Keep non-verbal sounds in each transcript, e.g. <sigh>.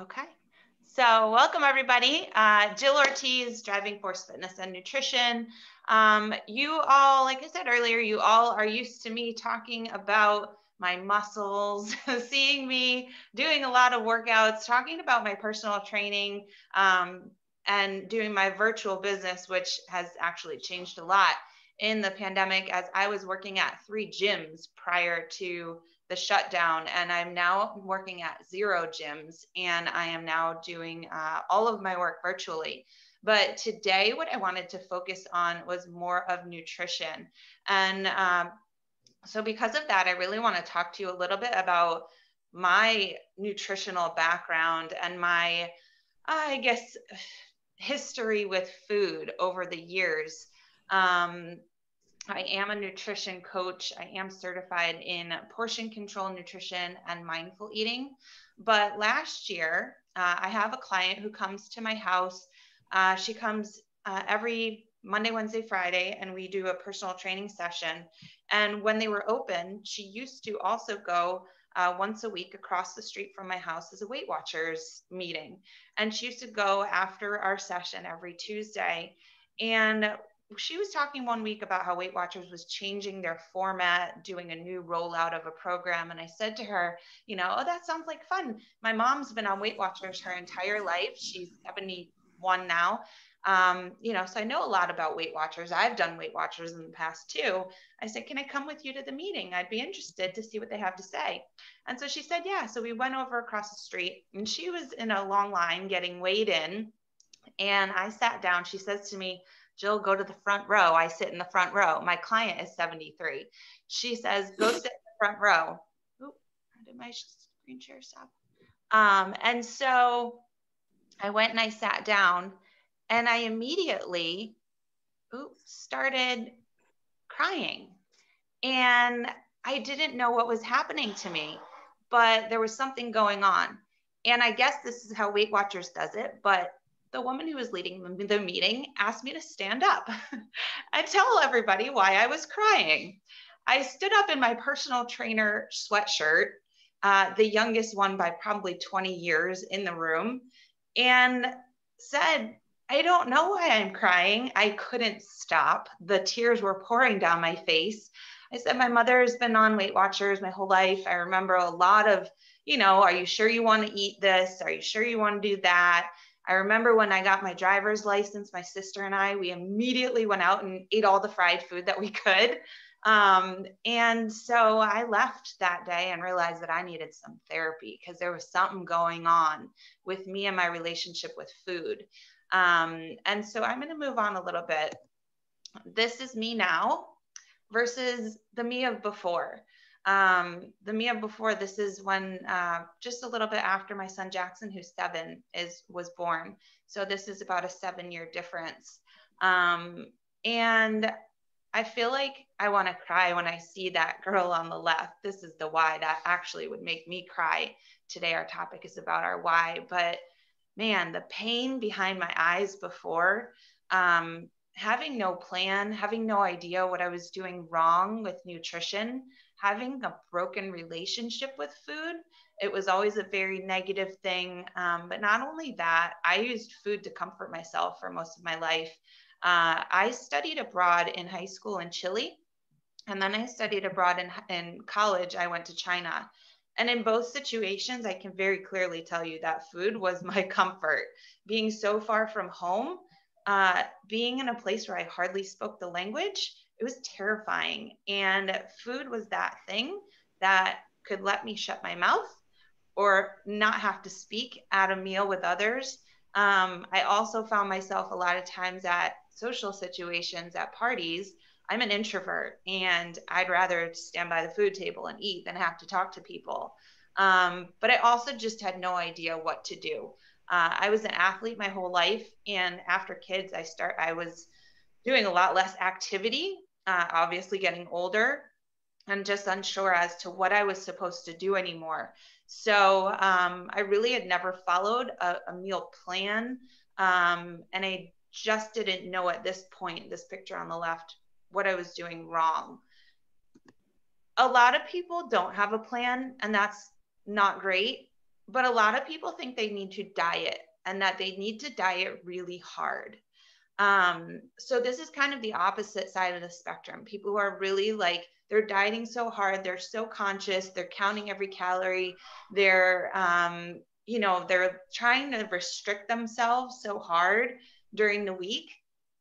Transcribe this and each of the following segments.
Okay. So, welcome everybody. Uh, Jill Ortiz, Driving Force Fitness and Nutrition. Um, you all, like I said earlier, you all are used to me talking about my muscles, <laughs> seeing me doing a lot of workouts, talking about my personal training, um, and doing my virtual business, which has actually changed a lot in the pandemic as I was working at three gyms prior to the shutdown and i'm now working at zero gyms and i am now doing uh, all of my work virtually. But today what i wanted to focus on was more of nutrition. And um, so because of that i really want to talk to you a little bit about my nutritional background and my i guess history with food over the years. Um, I am a nutrition coach. I am certified in portion control nutrition and mindful eating. But last year, uh, I have a client who comes to my house. Uh, she comes uh, every Monday, Wednesday, Friday, and we do a personal training session. And when they were open, she used to also go uh, once a week across the street from my house as a Weight Watchers meeting. And she used to go after our session every Tuesday. And she was talking one week about how Weight Watchers was changing their format, doing a new rollout of a program. And I said to her, you know, oh, that sounds like fun. My mom's been on Weight Watchers her entire life. She's 71 now. Um, you know, so I know a lot about Weight Watchers. I've done Weight Watchers in the past too. I said, Can I come with you to the meeting? I'd be interested to see what they have to say. And so she said, Yeah. So we went over across the street and she was in a long line getting weighed in. And I sat down. She says to me, Jill, go to the front row. I sit in the front row. My client is 73. She says, go sit in the front row. Oop, did my screen share stop? Um, and so I went and I sat down and I immediately oop, started crying. And I didn't know what was happening to me, but there was something going on. And I guess this is how Weight Watchers does it, but the woman who was leading the meeting asked me to stand up <laughs> and tell everybody why I was crying. I stood up in my personal trainer sweatshirt, uh, the youngest one by probably 20 years in the room, and said, I don't know why I'm crying. I couldn't stop. The tears were pouring down my face. I said, My mother has been on Weight Watchers my whole life. I remember a lot of, you know, are you sure you want to eat this? Are you sure you want to do that? I remember when I got my driver's license, my sister and I, we immediately went out and ate all the fried food that we could. Um, and so I left that day and realized that I needed some therapy because there was something going on with me and my relationship with food. Um, and so I'm going to move on a little bit. This is me now versus the me of before. Um, the Mia before this is when uh, just a little bit after my son Jackson, who's seven, is was born. So this is about a seven year difference. Um, and I feel like I want to cry when I see that girl on the left. This is the why that actually would make me cry. Today, our topic is about our why, but man, the pain behind my eyes before, um, having no plan, having no idea what I was doing wrong with nutrition, having a broken relationship with food. It was always a very negative thing. Um, but not only that, I used food to comfort myself for most of my life. Uh, I studied abroad in high school in Chile. And then I studied abroad in, in college. I went to China. And in both situations, I can very clearly tell you that food was <laughs> my comfort. Being so far from home, uh, being in a place where I hardly spoke the language, it was terrifying. And food was that thing that could let me shut my mouth or not have to speak at a meal with others. Um, I also found myself a lot of times at social situations, at parties. I'm an introvert and I'd rather stand by the food table and eat than have to talk to people. Um, but I also just had no idea what to do. Uh, I was an athlete my whole life, and after kids, I start. I was doing a lot less activity uh, obviously getting older and just unsure as to what I was supposed to do anymore. So um, I really had never followed a, a meal plan. Um, and I just didn't know at this point, this picture on the left, what I was doing wrong. A lot of people don't have a plan, and that's not great. but a lot of people think they need to diet and that they need to diet really hard. Um, so this is kind of the opposite side of the spectrum. People who are really like they're dieting so hard, they're so conscious, they're counting every calorie, they're um, you know, they're trying to restrict themselves so hard during the week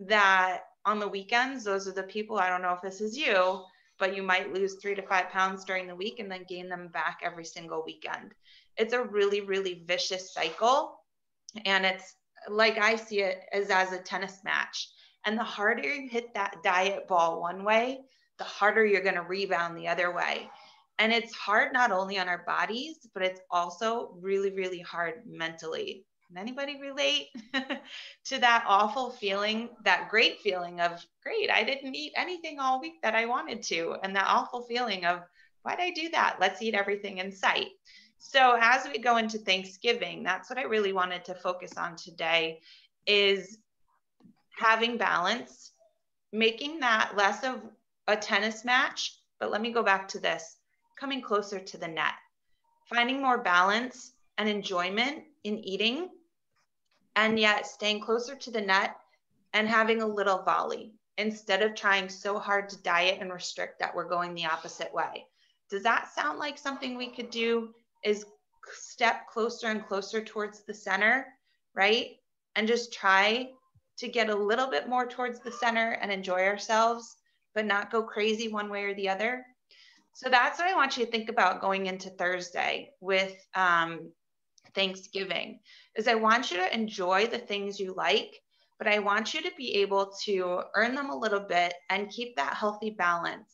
that on the weekends, those are the people, I don't know if this is you, but you might lose three to five pounds during the week and then gain them back every single weekend. It's a really, really vicious cycle. And it's like I see it as as a tennis match. And the harder you hit that diet ball one way, the harder you're going to rebound the other way. And it's hard not only on our bodies, but it's also really, really hard mentally. Can anybody relate <laughs> to that awful feeling, that great feeling of, great, I didn't eat anything all week that I wanted to, and that awful feeling of, why'd I do that? Let's eat everything in sight. So as we go into Thanksgiving, that's what I really wanted to focus on today is having balance, making that less of a tennis match. But let me go back to this coming closer to the net, finding more balance and enjoyment in eating, and yet staying closer to the net and having a little volley instead of trying so hard to diet and restrict that we're going the opposite way. Does that sound like something we could do? Is step closer and closer towards the center, right? And just try to get a little bit more towards the center and enjoy ourselves, but not go crazy one way or the other. So that's what I want you to think about going into Thursday with um, Thanksgiving is I want you to enjoy the things you like, but I want you to be able to earn them a little bit and keep that healthy balance.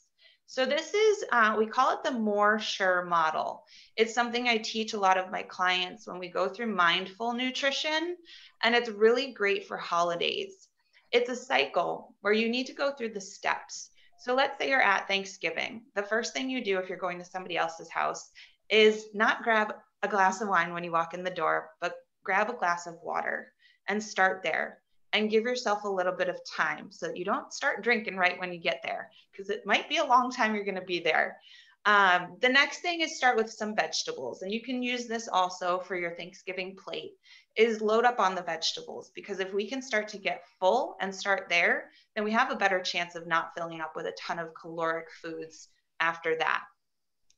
So this is, uh, we call it the more sure model. It's something I teach a lot of my clients when we go through mindful nutrition, and it's really great for holidays. It's a cycle where you need to go through the steps. So let's say you're at Thanksgiving. The first thing you do if you're going to somebody else's house is not grab a glass of wine when you walk in the door, but grab a glass of water and start there and give yourself a little bit of time so that you don't start drinking right when you get there because it might be a long time you're going to be there. Um, the next thing is start with some vegetables and you can use this also for your Thanksgiving plate is load up on the vegetables because if we can start to get full and start there, then we have a better chance of not filling up with a ton of caloric foods after that.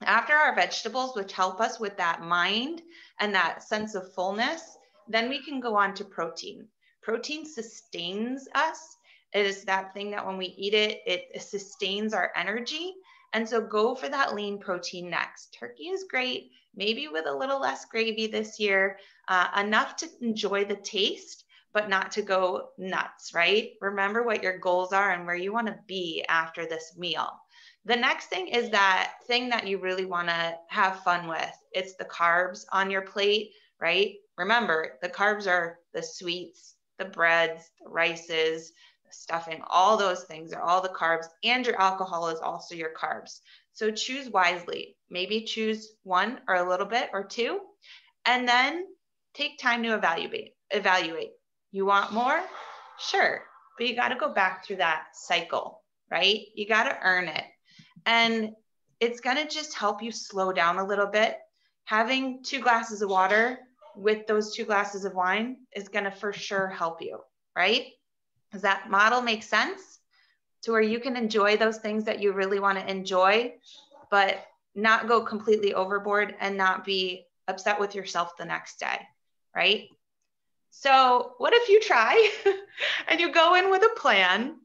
After our vegetables, which help us with that mind and that sense of fullness, then we can go on to protein. Protein sustains us. It is that thing that when we eat it, it sustains our energy. And so go for that lean protein next. Turkey is great, maybe with a little less gravy this year, uh, enough to enjoy the taste, but not to go nuts, right? Remember what your goals are and where you want to be after this meal. The next thing is that thing that you really want to have fun with. It's the carbs on your plate, right? Remember, the carbs are the sweets, the breads, the rices, the stuffing, all those things are all the carbs, and your alcohol is also your carbs. So choose wisely. Maybe choose one or a little bit or two, and then take time to evaluate. Evaluate. You want more? Sure, but you got to go back through that cycle, right? You got to earn it. And it's going to just help you slow down a little bit. Having two glasses of water with those two glasses of wine is going to for sure help you, right? Does that model make sense? To where you can enjoy those things that you really want to enjoy, but not go completely overboard and not be upset with yourself the next day, right? So, what if you try <laughs> and you go in with a plan,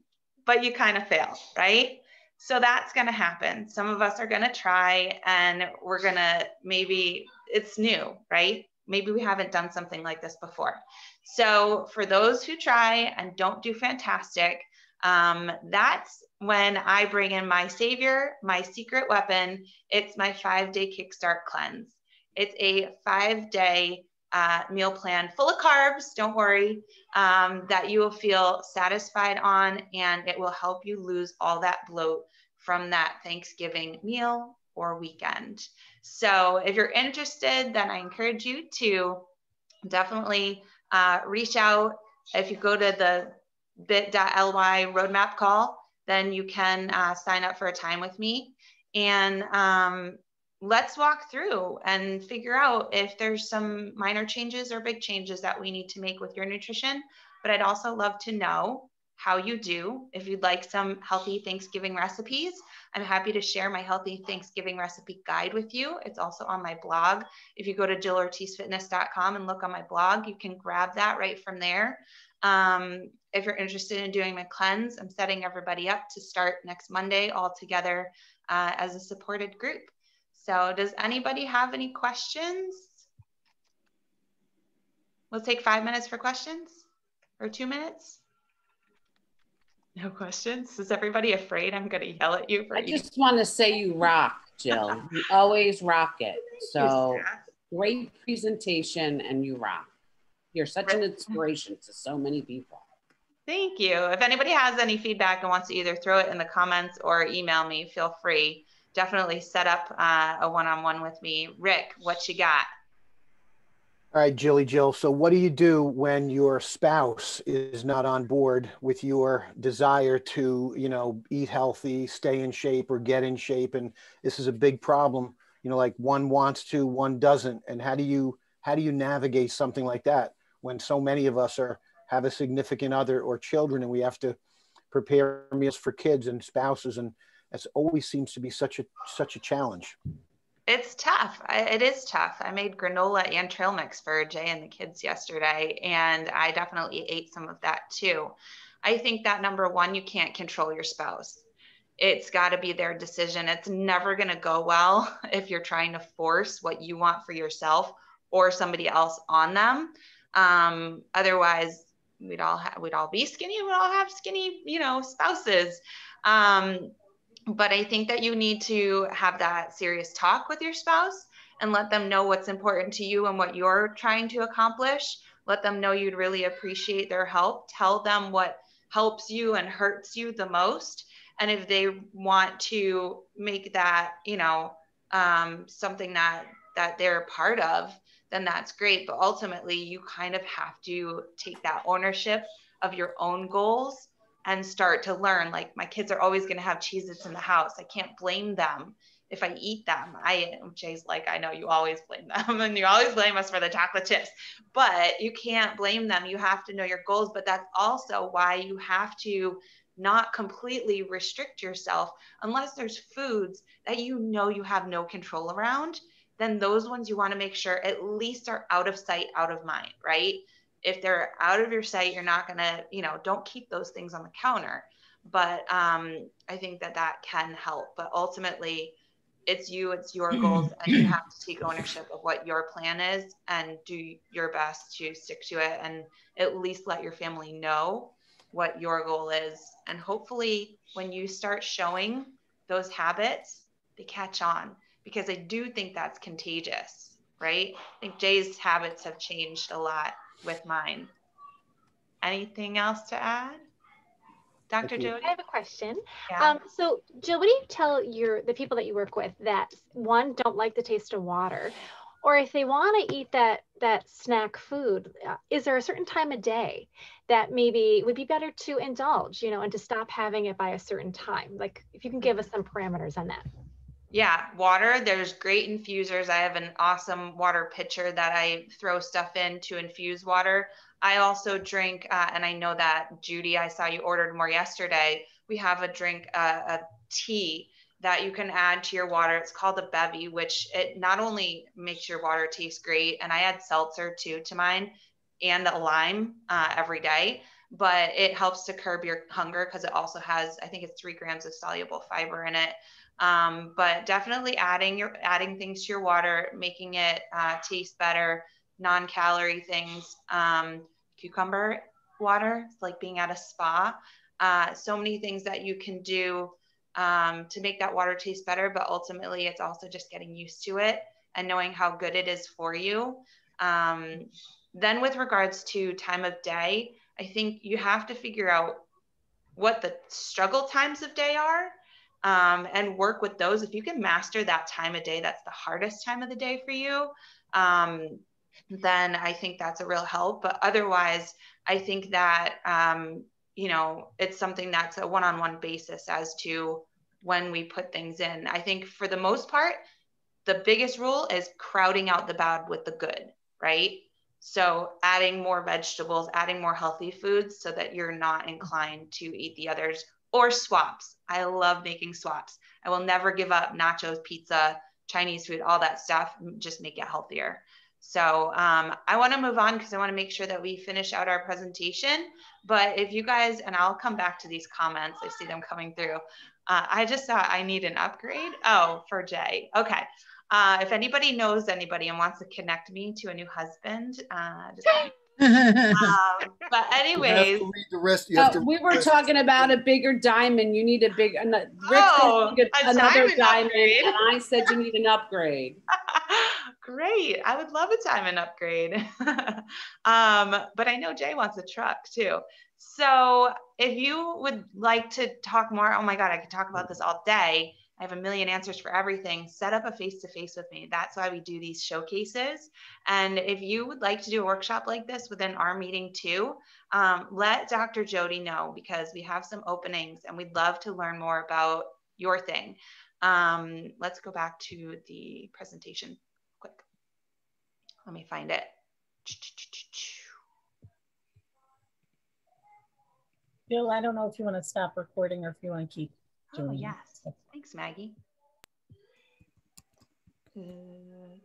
but you kind of fail, right? So that's going to happen. Some of us are going to try and we're going to maybe it's new, right? Maybe we haven't done something like this before. So for those who try and don't do fantastic, um, that's when I bring in my savior, my secret weapon. It's my five day kickstart cleanse. It's a five day uh, meal plan full of carbs, don't worry, um, that you will feel satisfied on, and it will help you lose all that bloat from that Thanksgiving meal or weekend. So if you're interested, then I encourage you to definitely uh, reach out. If you go to the bit.ly roadmap call, then you can uh, sign up for a time with me. And um, let's walk through and figure out if there's some minor changes or big changes that we need to make with your nutrition. But I'd also love to know how you do. If you'd like some healthy Thanksgiving recipes, I'm happy to share my healthy Thanksgiving recipe guide with you. It's also on my blog. If you go to jillortizfitness.com and look on my blog, you can grab that right from there. Um, if you're interested in doing my cleanse, I'm setting everybody up to start next Monday all together uh, as a supported group. So, does anybody have any questions? We'll take five minutes for questions or two minutes. No questions? Is everybody afraid I'm going to yell at you for I just want to say you rock, Jill. <laughs> you always rock it. So great presentation and you rock. You're such an inspiration to so many people. Thank you. If anybody has any feedback and wants to either throw it in the comments or email me, feel free. Definitely set up uh, a one-on-one with me. Rick, what you got? All right, Jilly Jill. So, what do you do when your spouse is not on board with your desire to, you know, eat healthy, stay in shape, or get in shape? And this is a big problem. You know, like one wants to, one doesn't. And how do you how do you navigate something like that when so many of us are have a significant other or children, and we have to prepare meals for kids and spouses, and that's always seems to be such a such a challenge it's tough. I, it is tough. I made granola and trail mix for Jay and the kids yesterday, and I definitely ate some of that too. I think that number one, you can't control your spouse. It's got to be their decision. It's never going to go well <laughs> if you're trying to force what you want for yourself or somebody else on them. Um, otherwise, we'd all have, we'd all be skinny. We'd all have skinny, you know, spouses. Um, but I think that you need to have that serious talk with your spouse and let them know what's important to you and what you're trying to accomplish. Let them know you'd really appreciate their help. Tell them what helps you and hurts you the most. And if they want to make that, you know, um, something that that they're part of, then that's great. But ultimately, you kind of have to take that ownership of your own goals and start to learn like my kids are always going to have Cheez-Its in the house. I can't blame them if I eat them. I am Jay's like, I know you always blame them <laughs> and you always blame us for the chocolate chips, but you can't blame them. You have to know your goals, but that's also why you have to not completely restrict yourself unless there's foods that you know you have no control around then those ones you want to make sure at least are out of sight out of mind right if they're out of your sight, you're not going to, you know, don't keep those things on the counter. But um, I think that that can help. But ultimately, it's you, it's your goals, and you <clears throat> have to take ownership of what your plan is and do your best to stick to it and at least let your family know what your goal is. And hopefully, when you start showing those habits, they catch on because I do think that's contagious, right? I think Jay's habits have changed a lot with mine. Anything else to add? Dr. Jody? I have a question. Yeah. Um, so Jill, what do you tell your the people that you work with that one don't like the taste of water? Or if they want to eat that that snack food, uh, is there a certain time of day that maybe would be better to indulge, you know, and to stop having it by a certain time? Like if you can give us some parameters on that. Yeah, water. There's great infusers. I have an awesome water pitcher that I throw stuff in to infuse water. I also drink, uh, and I know that Judy, I saw you ordered more yesterday. We have a drink, uh, a tea that you can add to your water. It's called a bevy, which it not only makes your water taste great, and I add seltzer too to mine and a lime uh, every day, but it helps to curb your hunger because it also has, I think it's three grams of soluble fiber in it. Um, but definitely adding your adding things to your water, making it uh, taste better, non-calorie things. Um, cucumber water, it's like being at a spa. Uh, so many things that you can do um, to make that water taste better, but ultimately it's also just getting used to it and knowing how good it is for you. Um, then, with regards to time of day, I think you have to figure out what the struggle times of day are um, and work with those. If you can master that time of day, that's the hardest time of the day for you, um, then I think that's a real help. But otherwise, I think that, um, you know, it's something that's a one on one basis as to when we put things in. I think for the most part, the biggest rule is crowding out the bad with the good, right? So adding more vegetables, adding more healthy foods so that you're not inclined to eat the others or swaps. I love making swaps. I will never give up nachos, pizza, Chinese food, all that stuff, just make it healthier. So um, I want to move on because I want to make sure that we finish out our presentation. But if you guys, and I'll come back to these comments, I see them coming through. Uh, I just thought I need an upgrade. Oh, for Jay. Okay. Uh, if anybody knows anybody and wants to connect me to a new husband, uh, just um, but <laughs> anyways, the rest. Uh, we were talking about a bigger diamond. You need a big. Rick oh, said a another diamond, diamond and I said you need an upgrade. <laughs> Great, I would love a diamond upgrade. <laughs> um, but I know Jay wants a truck too. So if you would like to talk more, oh my God, I could talk about this all day. I have a million answers for everything. Set up a face to face with me. That's why we do these showcases. And if you would like to do a workshop like this within our meeting too, um, let Dr. Jody know because we have some openings and we'd love to learn more about your thing. Um, let's go back to the presentation quick. Let me find it. Bill, I don't know if you want to stop recording or if you want to keep oh, doing Oh, yes. Thanks, Maggie. Uh,